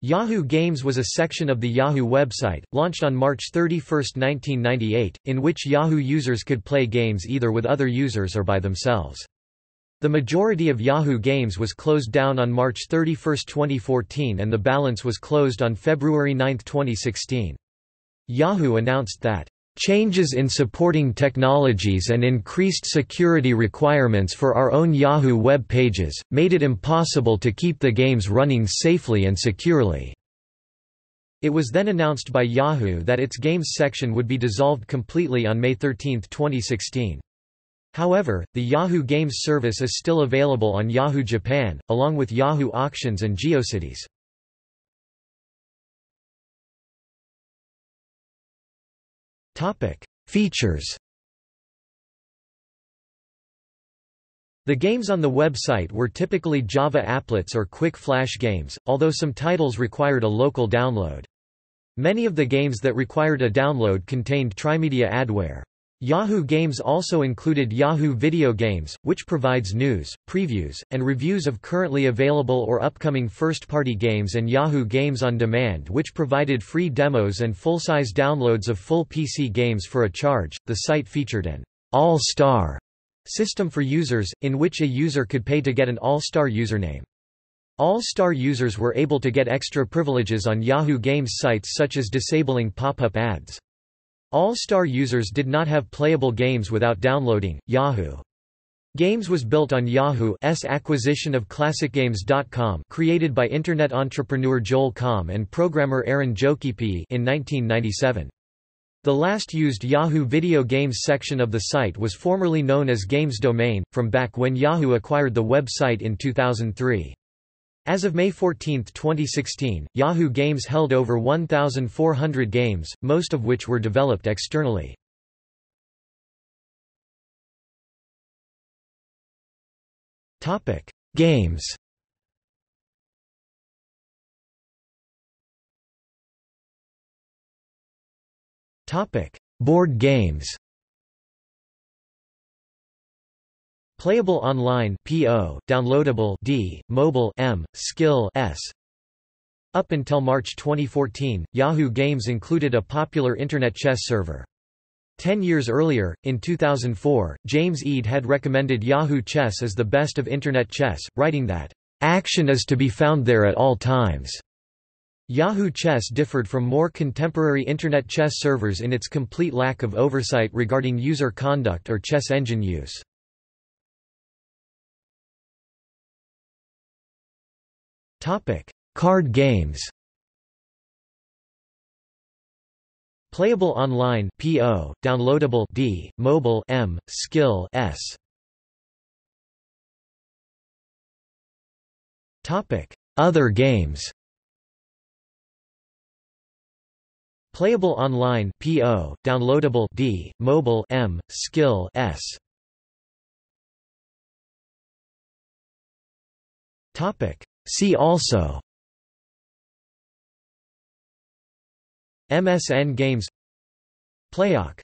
Yahoo Games was a section of the Yahoo website, launched on March 31, 1998, in which Yahoo users could play games either with other users or by themselves. The majority of Yahoo Games was closed down on March 31, 2014 and the balance was closed on February 9, 2016. Yahoo announced that Changes in supporting technologies and increased security requirements for our own Yahoo web pages, made it impossible to keep the games running safely and securely. It was then announced by Yahoo that its games section would be dissolved completely on May 13, 2016. However, the Yahoo Games service is still available on Yahoo Japan, along with Yahoo Auctions and GeoCities. Features The games on the website were typically Java applets or quick flash games, although some titles required a local download. Many of the games that required a download contained Trymedia adware. Yahoo Games also included Yahoo Video Games, which provides news, previews, and reviews of currently available or upcoming first-party games and Yahoo Games on Demand which provided free demos and full-size downloads of full PC games for a charge. The site featured an All-Star system for users, in which a user could pay to get an All-Star username. All-Star users were able to get extra privileges on Yahoo Games sites such as disabling pop-up ads. All-Star users did not have playable games without downloading. Yahoo! Games was built on Yahoo's acquisition of ClassicGames.com created by Internet entrepreneur Joel Comm and programmer Aaron Jokipi in 1997. The last used Yahoo Video Games section of the site was formerly known as Games Domain, from back when Yahoo acquired the website in 2003. As of May 14, 2016, Yahoo Games held over 1,400 games, most of which were developed externally. Games Board games Playable online PO, downloadable D, mobile M, skill S. Up until March 2014, Yahoo Games included a popular Internet chess server. Ten years earlier, in 2004, James Eade had recommended Yahoo Chess as the best of Internet chess, writing that, "...action is to be found there at all times." Yahoo Chess differed from more contemporary Internet chess servers in its complete lack of oversight regarding user conduct or chess engine use. Topic: Card games. Playable online PO, downloadable D, mobile M, skill S. Topic: Other games. Playable online PO, downloadable D, mobile M, skill S. Topic: See also MSN Games Playok